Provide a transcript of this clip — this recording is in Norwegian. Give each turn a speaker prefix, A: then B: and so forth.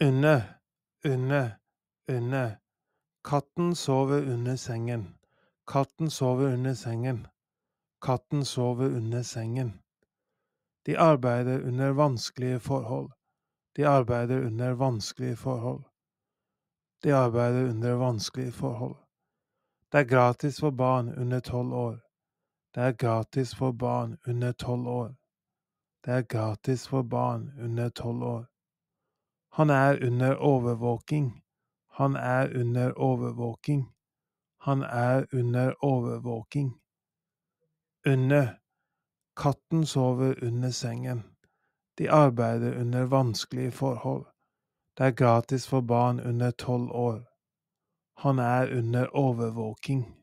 A: Under, unne, unne. Katten sover under sengen. Katten sover under sengen. Katten sover under sengen. De arbeider under vanskelige forhold. De arbeider under vanskelige forhold. De arbeider under vanskelige forhold. Det er gratis for barn under tolv år. Det er gratis for barn under tolv år. Det er gratis for barn under tolv år. Han er under overvåking. Han er under overvåking. Han er under overvåking. Under. Katten sover under sengen. De arbeider under vanskelige forhold. Det er gratis for barn under tolv år. Han er under overvåking.